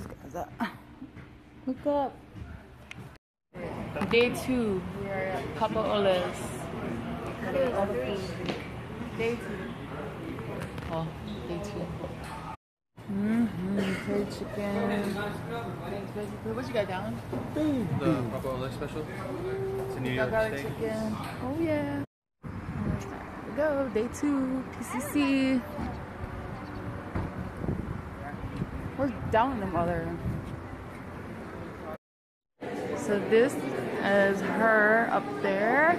those guys up. Look up. Day two. We are Papa Ola's. Day two. Oh, day two. Mm-hmm. Curry chicken. What you got down? The Papa Ole special. It's a New York Garlic steak. chicken. Oh yeah. Here we go. Day two. PCC. Where's down in the mother? So this is her up there.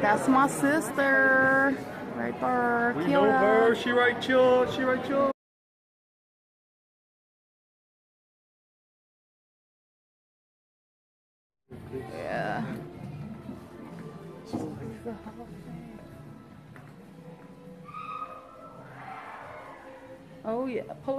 That's my sister. Right there. We know her. She right chill. She right chill. Yeah. Oh yeah, pull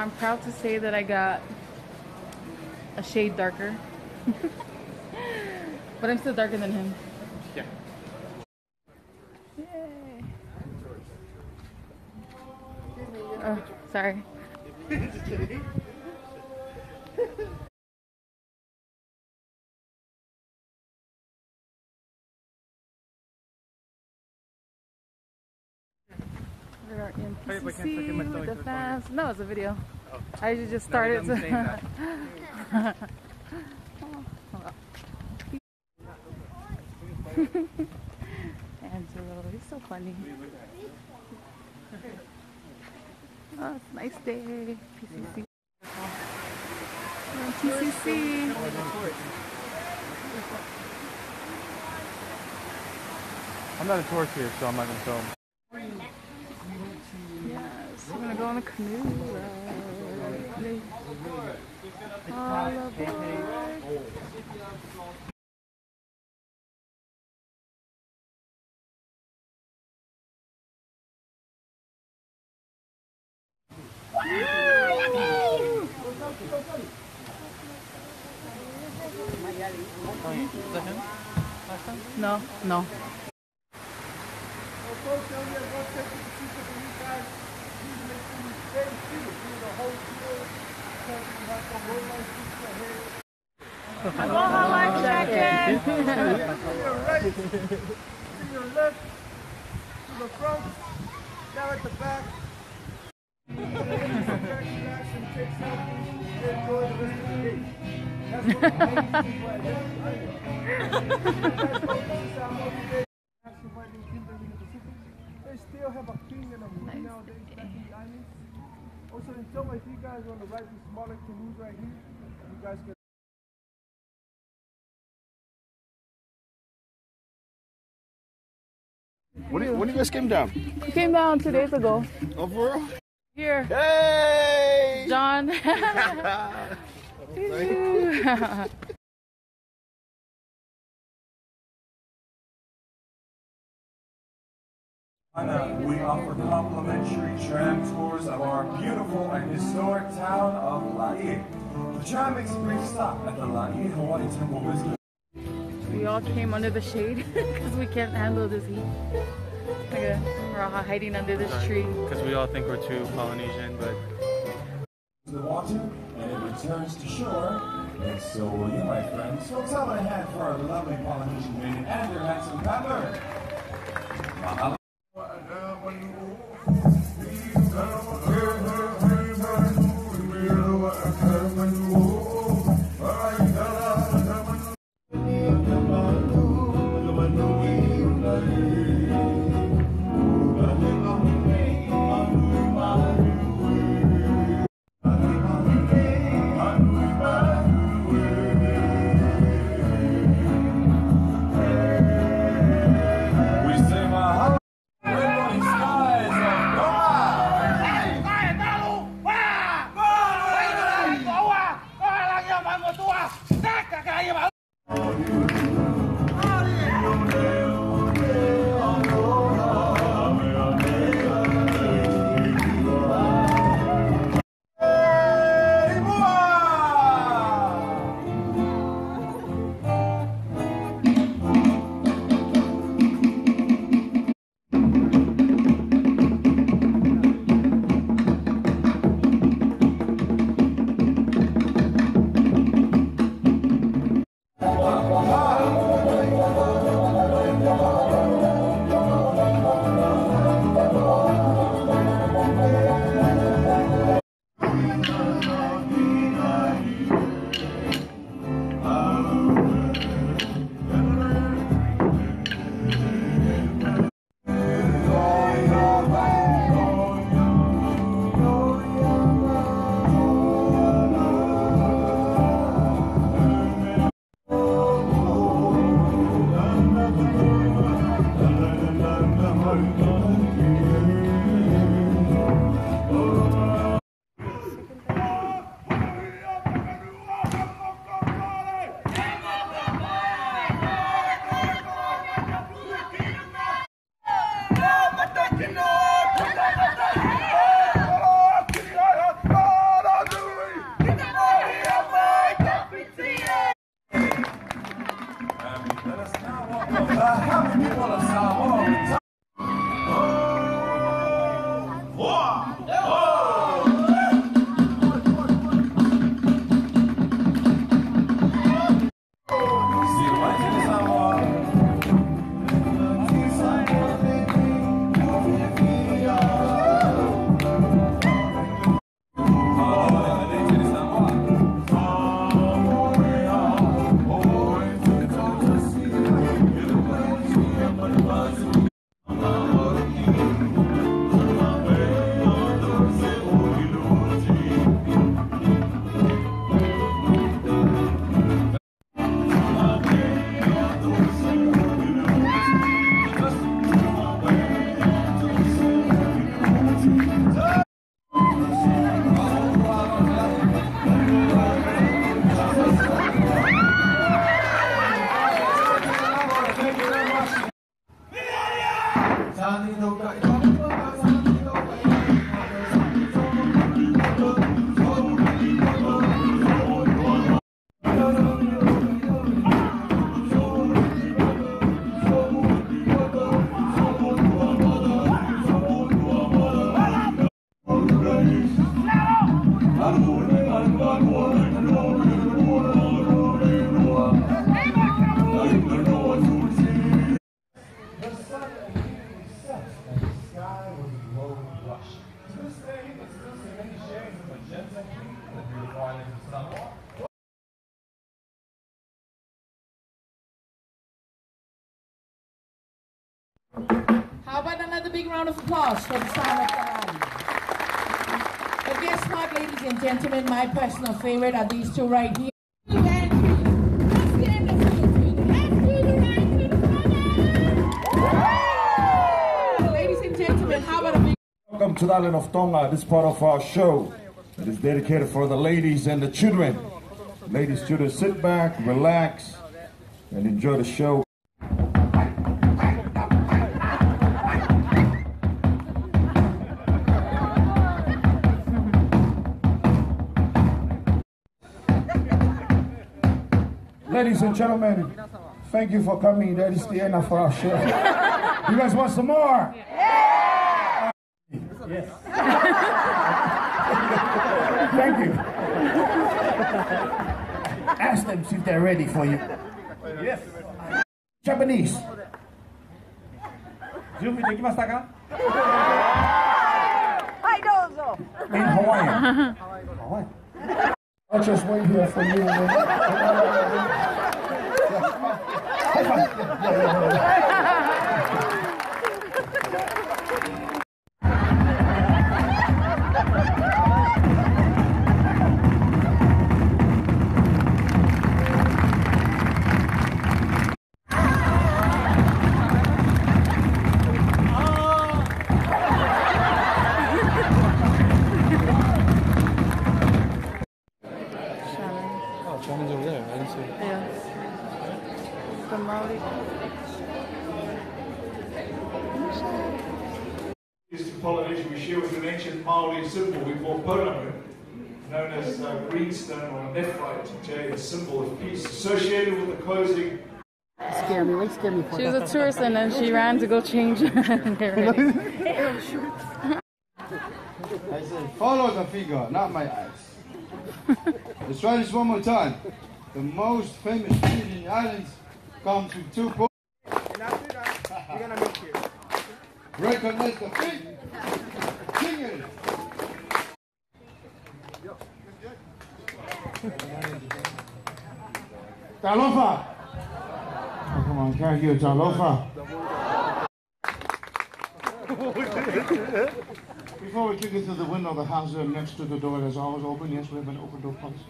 I'm proud to say that I got a shade darker. but I'm still darker than him. Yeah. Yay. Oh, sorry. We're in Wait, but can't PCC fucking with the fans. No, it's a video. Oh. I just started I'm to. Angelo, you're so funny. Oh, it's a nice day. PCC. In PCC. I'm not a tourist here, so I'm not gonna film. Yes, on a canoe ride. All aboard. No, no. Aloha life jacket. to your right, to your left, to the front, down at the back. Relax and take still have a king and a queen nowadays back in the islands. Also, until if you guys want to ride these smaller canoes right here, you guys can. When, did- when did you guys came down? We came down two days ago. Oh, for real? Here, Hey! John. We offer complimentary tram tours of our beautiful and historic town of Laie. The tram makes a brief stop at the Laie Hawaii Temple Visitor we all came under the shade because we can't handle this heat. Okay, uh, we're all hiding under this tree. Because we all think we're too Polynesian, but the water, and it returns to shore. And so will you, my friends. So let's have a hand for our lovely Polynesian maiden and their handsome paddler. How about another big round of applause for the sound of the? But guess ladies and gentlemen, my personal favorite are these two right here. Welcome to the island of Tonga, this part of our show. It is dedicated for the ladies and the children. Ladies, children, sit back, relax, and enjoy the show. Ladies and gentlemen, thank you for coming. That is the end of our show. You guys want some more? Yes. Thank you. Ask them see if they're ready for you. Yes. Japanese. 準備できましたかはい、どうぞ。 In Hawaiian. Hawaiian. I'll just wait here for you. The Maori. Is to Polynesia, we share with an ancient Maori symbol we call pounamu, known as uh, greenstone or nephrite jade, a symbol of peace, associated with the closing Scare me. Why scare me for She was a tourist and then she ran to go change. Get ready. I said, follow the figure, not my eyes. Let's try this one more time. The most famous street in the islands comes with two books. And after that, we're gonna meet here. Recognize the feet. Sing it. Talofa. Oh, come on, can't hear Talofa. Before we kick it through the window, the house uh, next to the door is always open. Yes, we have an open door policy.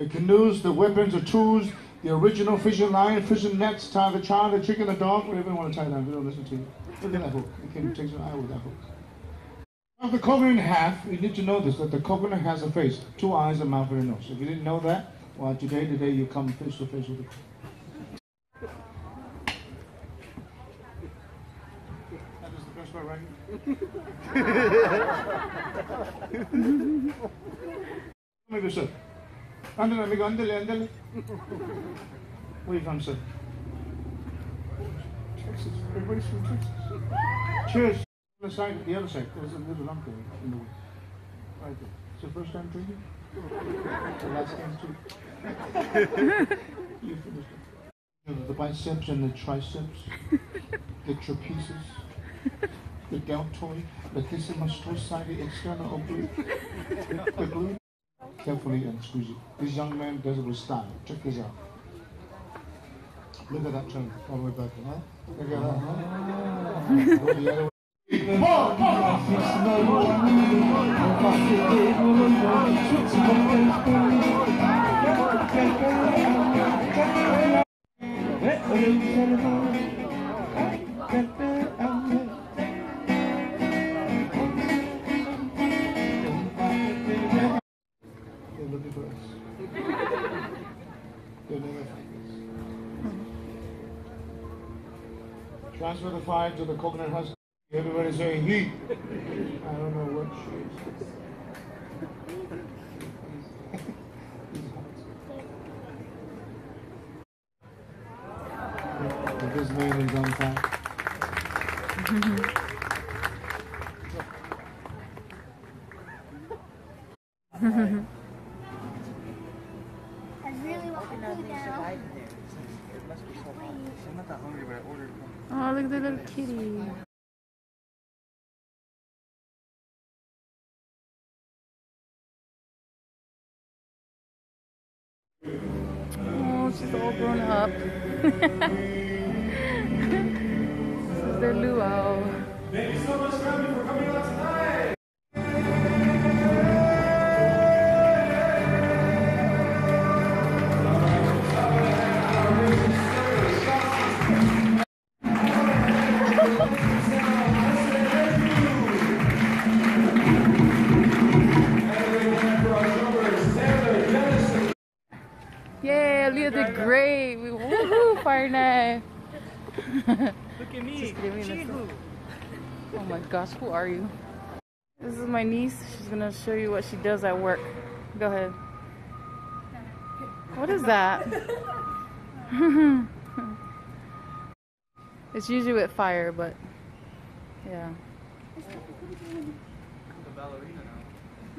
The canoes, the weapons, the tools, the original fishing line, fishing nets, tie the child, the chicken, the dog, whatever you want to tie down. We don't listen to you. Look at that hook. You can take an eye with that hook. Of the coconut in half, you need to know this, that the coconut has a face, two eyes, a mouth, and a nose. If you didn't know that, well, today, today, you come face to face with coconut. That is the best part, right? Maybe, sir. Andale, andale. Where you from, sir? Texas. Everybody's from Texas. Cheers. The side, the other side, there's a little uncle in the way. Right there. It's your first time drinking? The last time too. you finished it. You know, the biceps and the triceps, the trapezius, the deltoid, the latissimus the external oblique, the glute. Carefully and squeeze it. This young man does it with style. Check this out. Look at that turn all the way back. Huh? Look at that. Huh? Transfer the fire to the coconut husk. Everybody saying heat. I don't know what she is. Oh, she's all grown up. this is their luau. Great. We woohoo, fire knife. Look at me. Just kidding, we missed it. Oh my gosh, who are you? This is my niece. She's gonna show you what she does at work. Go ahead. What is that? it's usually with fire, but yeah. The ballerina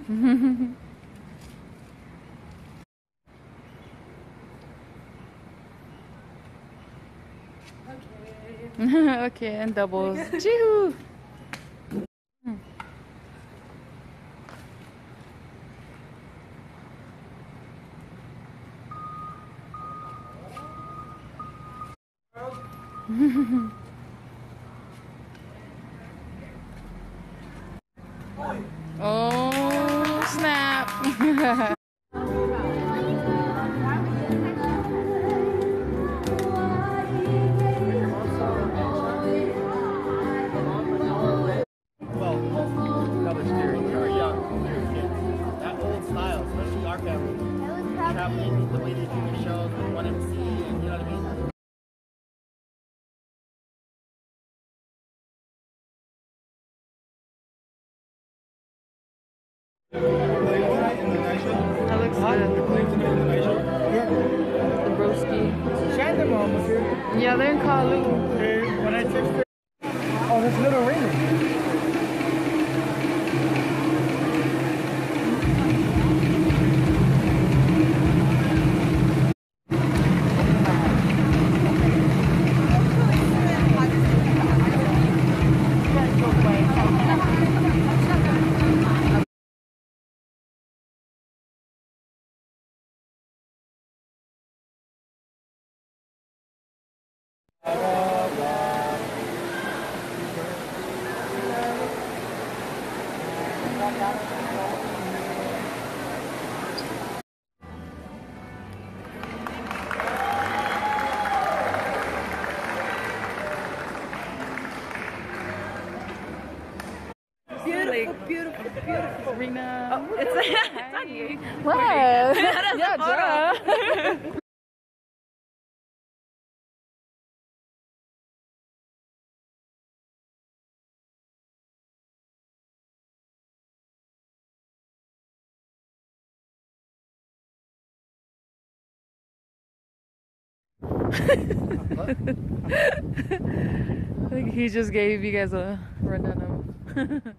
now. okay, and doubles. Choo! oh, snap. That looks good. The broski. Shine them on, monsieur. Yeah, they're in Kalu. Beautiful. Rena. Oh, it's, it's on you. What? yeah, duh. I think he just gave you guys a rundown of